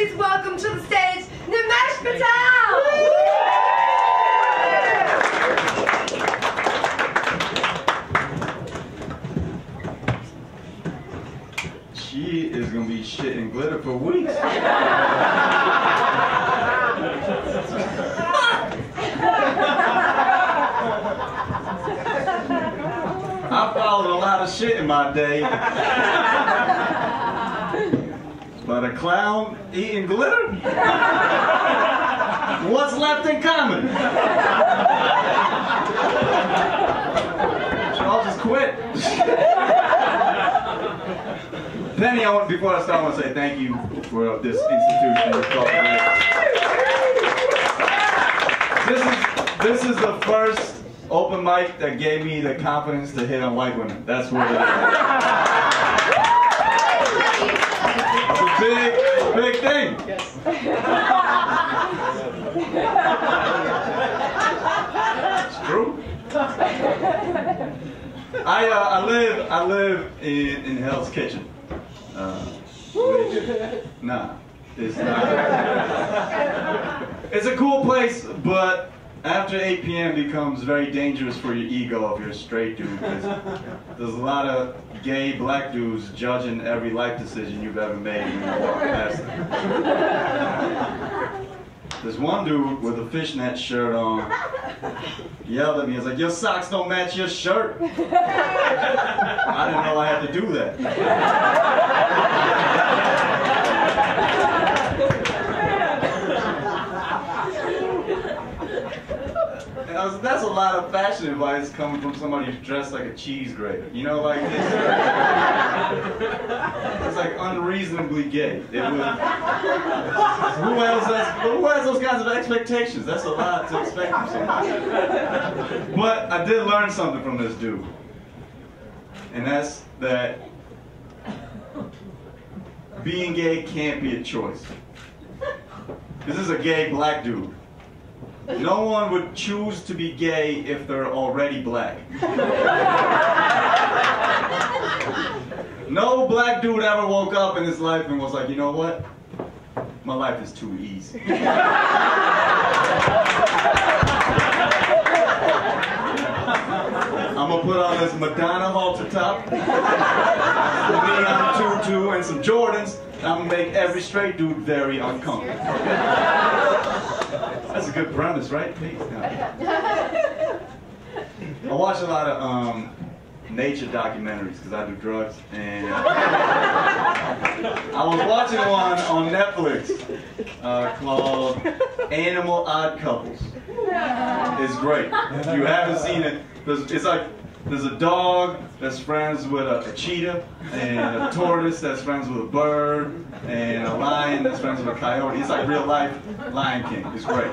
please welcome to the stage Nimesh Patel! She is gonna be shitting glitter for weeks. I followed a lot of shit in my day. But a clown eating glitter? What's left in common? All just quit. Penny, I want, before I start, I want to say thank you for this institution. This is, this is the first open mic that gave me the confidence to hit on white women. That's what it is. It's a big, big thing. It's true. I, uh, I live I live in, in Hell's Kitchen. Uh, which- nah, it's not. It's a cool place, but after 8 p.m. becomes very dangerous for your ego if you're a straight dude. 'cause There's a lot of gay black dudes judging every life decision you've ever made when you walk past them. There's one dude with a fishnet shirt on yelled at me. He's like, "Your socks don't match your shirt." I didn't know I had to do that. And I was, that's a lot of fashion advice coming from somebody who's dressed like a cheese grater. You know, like it's, it's like unreasonably gay. It was, who has who has those kinds of expectations? That's a lot to expect from somebody. But I did learn something from this dude, and that's that being gay can't be a choice. This is a gay black dude. No one would choose to be gay if they're already black. No black dude ever woke up in his life and was like, you know what? My life is too easy. I'm gonna put on this Madonna halter top, neon tutu, and some Jordans. I'm gonna make every straight dude very uncomfortable. That's a good premise, right? Please. Yeah. I watch a lot of um, nature documentaries because I do drugs, and I was watching one on Netflix uh, called Animal Odd Couples. It's great. If you haven't seen it, it's like there's a dog that's friends with a, a cheetah, and a tortoise that's friends with a bird, and a lion that's friends with a coyote. It's like real life Lion King. It's great.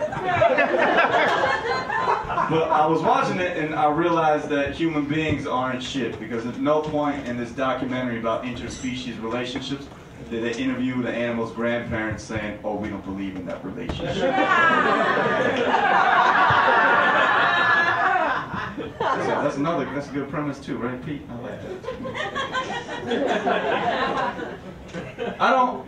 But I was watching it and I realized that human beings aren't shit because at no point in this documentary about interspecies relationships did they interview the animal's grandparents saying, "Oh, we don't believe in that relationship." That's, that's another. That's a good premise too, right, Pete? I like that. I don't.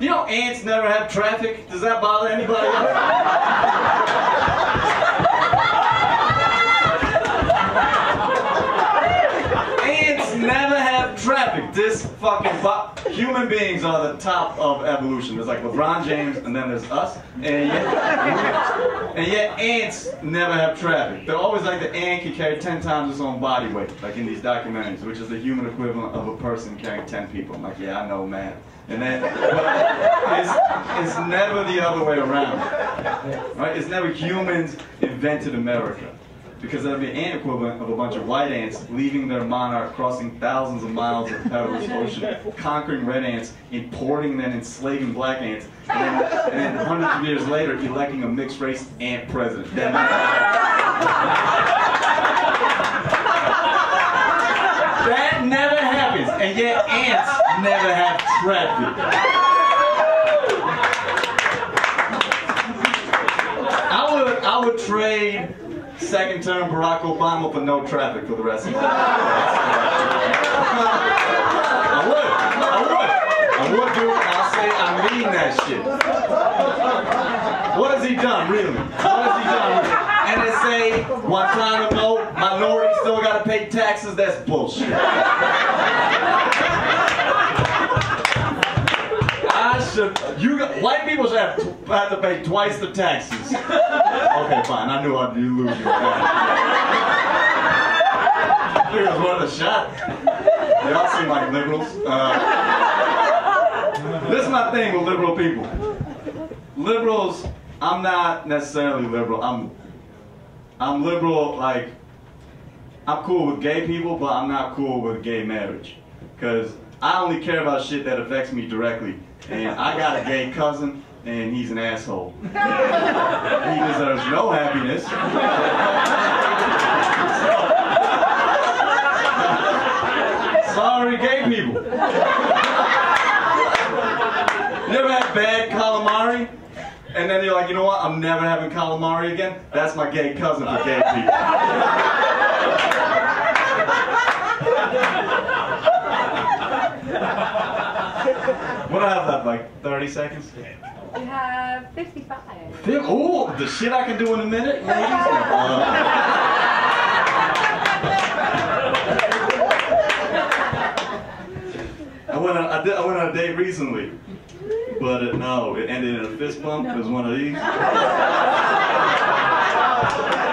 You know, ants never have traffic. Does that bother anybody else? Ants never have traffic. This fucking bo- human beings are the top of evolution. There's like LeBron James, and then there's us, and yet, and yet ants never have traffic. They're always like the ant can carry ten times its own body weight, like in these documentaries, which is the human equivalent of a person carrying ten people. I'm like, yeah, I know, man. And then it's, it's never the other way around. Right? It's never humans invented America. Because that'd be an ant equivalent of a bunch of white ants leaving their monarch, crossing thousands of miles of the perilous ocean, conquering red ants, importing then enslaving black ants, and then, and then hundreds of years later electing a mixed race ant president. That never happens, and yet ants never have traffic. I would, I would trade second term Barack Obama for no traffic for the rest of life. I would, I would. We'll do it. I'll say I mean that shit. What has he done, really? What has he done, really? Say Guantanamo, minorities still gotta pay taxes. That's bullshit. You got- white people should have, have to pay twice the taxes. Okay, fine. I knew I'd be losing. It was worth a shot. Y'all seem like liberals. Uh, this is my thing with liberal people. Liberals, I'm not necessarily liberal. I'm, I'm liberal. Like, I'm cool with gay people, but I'm not cool with gay marriage, cause I only care about shit that affects me directly. And I got a gay cousin, and he's an asshole. He deserves no happiness. Sorry, gay people. You ever had bad calamari? And then you're like, you know what? I'm never having calamari again. That's my gay cousin for gay people. what do I have left? Like 30 seconds? You have 55. Oh, the shit I can do in a minute. Uh, I went on, I, did, I went on a date recently, but it, no, it ended in a fist bump. It was one of these.